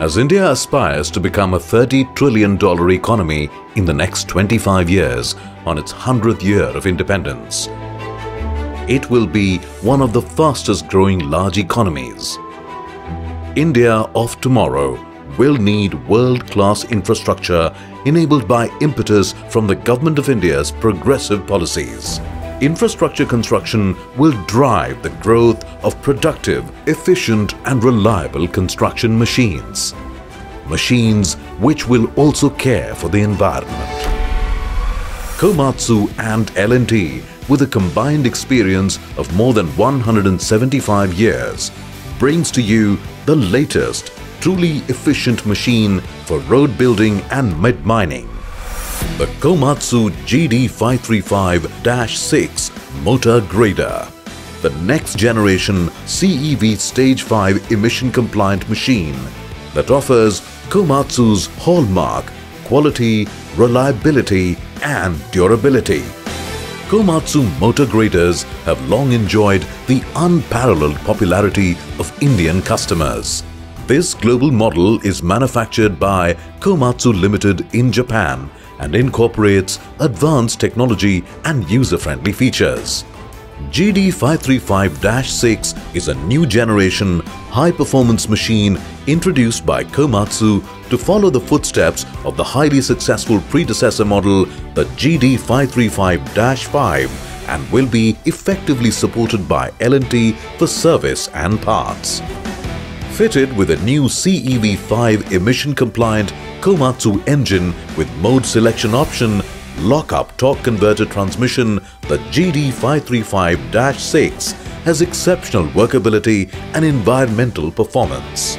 As India aspires to become a $30 trillion economy in the next 25 years on its 100th year of independence, it will be one of the fastest growing large economies. India of tomorrow will need world-class infrastructure enabled by impetus from the Government of India's progressive policies. Infrastructure construction will drive the growth of productive, efficient and reliable construction machines. Machines which will also care for the environment. Komatsu and L&T with a combined experience of more than 175 years brings to you the latest truly efficient machine for road building and mid-mining. The Komatsu GD535-6 Motor Grader. The next generation CEV Stage 5 emission compliant machine that offers Komatsu's hallmark quality, reliability and durability. Komatsu motor graders have long enjoyed the unparalleled popularity of Indian customers. This global model is manufactured by Komatsu Limited in Japan and incorporates advanced technology and user-friendly features. GD535-6 is a new generation high-performance machine introduced by Komatsu to follow the footsteps of the highly successful predecessor model, the GD535-5 and will be effectively supported by L&T for service and parts fitted with a new CEV5 emission-compliant Komatsu engine with mode selection option, lock-up torque converter transmission, the GD535-6 has exceptional workability and environmental performance.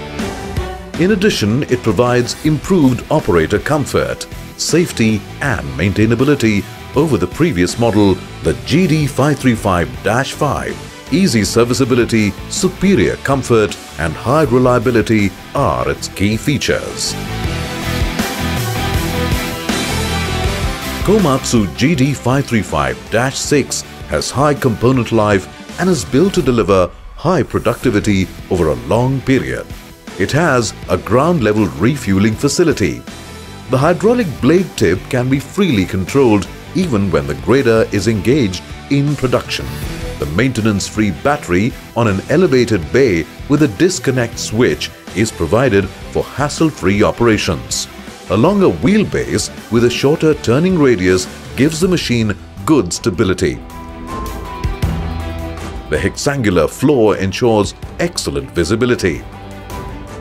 In addition, it provides improved operator comfort, safety and maintainability over the previous model, the GD535-5 easy serviceability, superior comfort and high reliability are its key features. Komatsu GD535-6 has high component life and is built to deliver high productivity over a long period. It has a ground-level refueling facility. The hydraulic blade tip can be freely controlled even when the grader is engaged in production the maintenance-free battery on an elevated bay with a disconnect switch is provided for hassle-free operations. A longer wheelbase with a shorter turning radius gives the machine good stability. The hexangular floor ensures excellent visibility.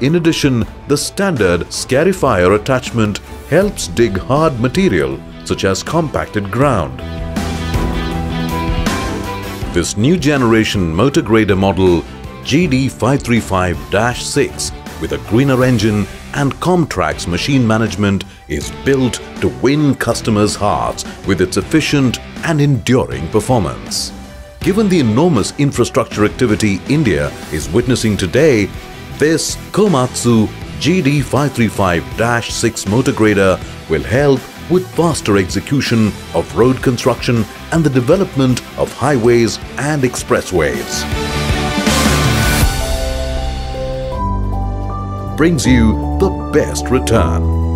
In addition, the standard scarifier attachment helps dig hard material such as compacted ground. This new generation motor grader model GD535-6 with a greener engine and KOMTRAX machine management is built to win customers' hearts with its efficient and enduring performance. Given the enormous infrastructure activity India is witnessing today, this Komatsu GD535-6 motor grader will help with faster execution of road construction and the development of highways and expressways. Brings you the best return.